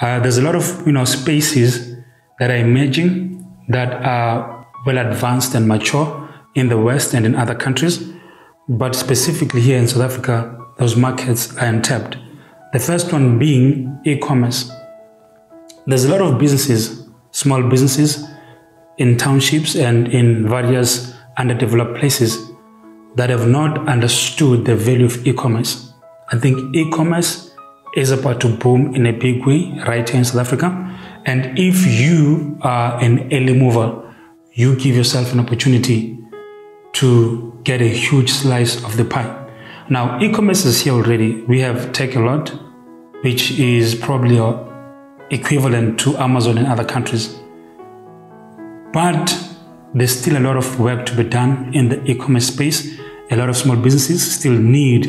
Uh, there's a lot of you know spaces that are emerging that are well advanced and mature in the West and in other countries, but specifically here in South Africa, those markets are untapped. The first one being e-commerce. There's a lot of businesses, small businesses in townships and in various underdeveloped places that have not understood the value of e-commerce. I think e-commerce is about to boom in a big way right here in South Africa. And if you are an early mover, you give yourself an opportunity to get a huge slice of the pie. Now, e-commerce is here already. We have Takealot, which is probably uh, equivalent to Amazon in other countries. But there's still a lot of work to be done in the e-commerce space. A lot of small businesses still need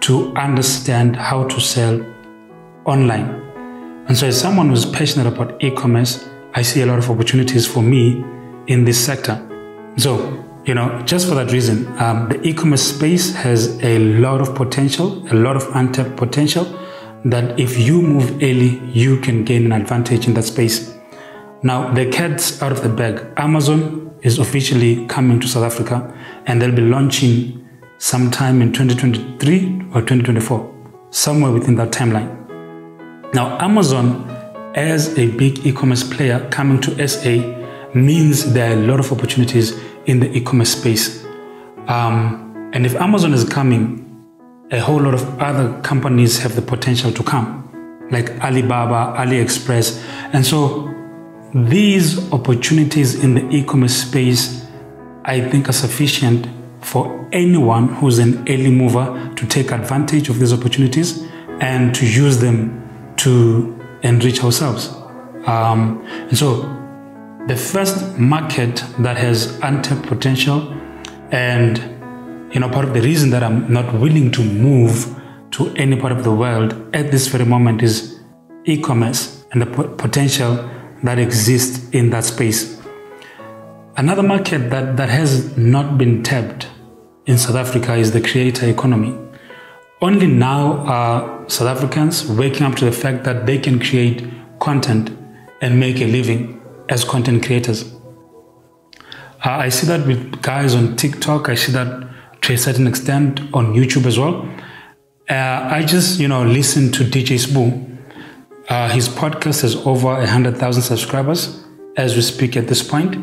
to understand how to sell online. And so, as someone who's passionate about e commerce, I see a lot of opportunities for me in this sector. So, you know, just for that reason, um, the e commerce space has a lot of potential, a lot of untapped potential that if you move early, you can gain an advantage in that space. Now, the cat's out of the bag. Amazon is officially coming to South Africa and they'll be launching sometime in 2023 or 2024, somewhere within that timeline. Now, Amazon, as a big e commerce player coming to SA, means there are a lot of opportunities in the e commerce space. Um, and if Amazon is coming, a whole lot of other companies have the potential to come, like Alibaba, AliExpress. And so these opportunities in the e commerce space, I think, are sufficient for anyone who's an early mover to take advantage of these opportunities and to use them to enrich ourselves. Um, and so, the first market that has untapped potential, and you know, part of the reason that I'm not willing to move to any part of the world at this very moment is e-commerce and the potential that exists in that space. Another market that, that has not been tapped in South Africa is the creator economy. Only now are South Africans waking up to the fact that they can create content and make a living as content creators. Uh, I see that with guys on TikTok. I see that to a certain extent on YouTube as well. Uh, I just, you know, listen to DJ Sbu. Uh, his podcast has over 100,000 subscribers as we speak at this point.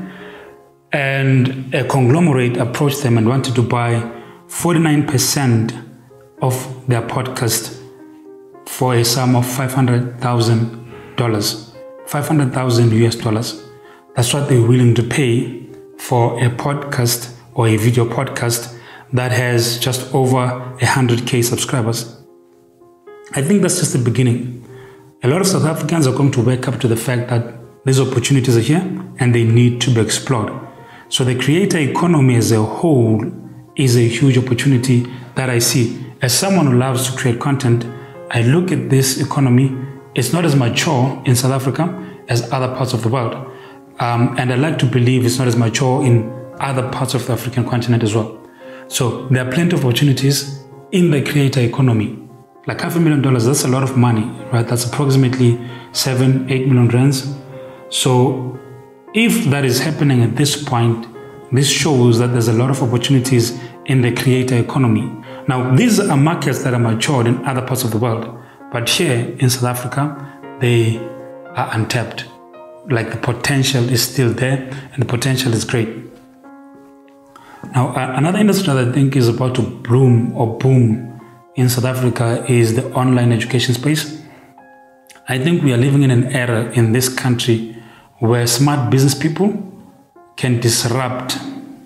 And a conglomerate approached them and wanted to buy 49% of their podcast for a sum of $500,000. 500,000 US dollars. That's what they're willing to pay for a podcast or a video podcast that has just over 100k subscribers. I think that's just the beginning. A lot of South Africans are going to wake up to the fact that these opportunities are here and they need to be explored. So the creator economy as a whole is a huge opportunity that I see as someone who loves to create content, I look at this economy. It's not as mature in South Africa as other parts of the world. Um, and I like to believe it's not as mature in other parts of the African continent as well. So there are plenty of opportunities in the creator economy. Like half a million dollars, that's a lot of money, right? That's approximately seven, eight million rands. So if that is happening at this point, this shows that there's a lot of opportunities in the creator economy. Now, these are markets that are matured in other parts of the world, but here in South Africa, they are untapped. Like the potential is still there, and the potential is great. Now, another industry that I think is about to bloom or boom in South Africa is the online education space. I think we are living in an era in this country where smart business people can disrupt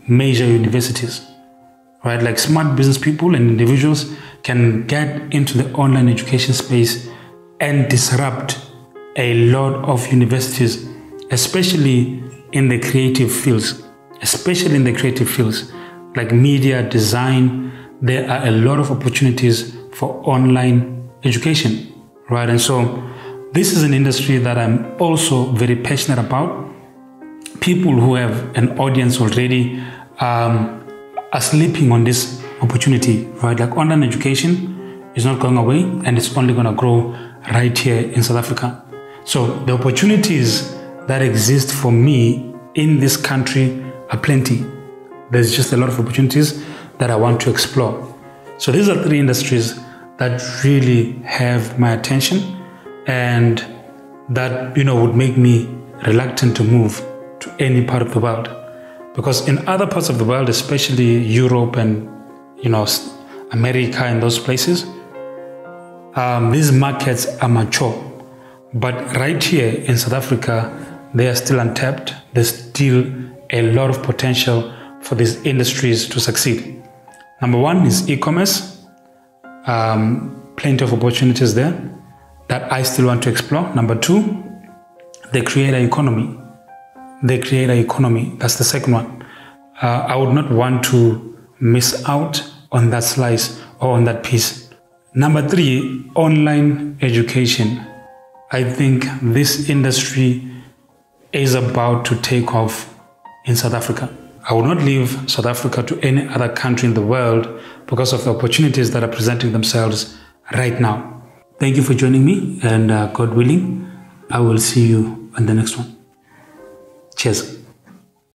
major universities right? Like smart business people and individuals can get into the online education space and disrupt a lot of universities, especially in the creative fields, especially in the creative fields like media, design. There are a lot of opportunities for online education, right? And so this is an industry that I'm also very passionate about. People who have an audience already um, are sleeping on this opportunity, right? Like online education is not going away and it's only going to grow right here in South Africa. So the opportunities that exist for me in this country are plenty. There's just a lot of opportunities that I want to explore. So these are three industries that really have my attention and that you know would make me reluctant to move to any part of the world. Because in other parts of the world especially Europe and you know America and those places um, these markets are mature. But right here in South Africa they are still untapped. There's still a lot of potential for these industries to succeed. Number one is e-commerce. Um, plenty of opportunities there that I still want to explore. Number two, the creator economy. The creator economy. That's the second one. Uh, I would not want to miss out on that slice or on that piece. Number three, online education. I think this industry is about to take off in South Africa. I will not leave South Africa to any other country in the world because of the opportunities that are presenting themselves right now. Thank you for joining me, and uh, God willing, I will see you on the next one. Cheers.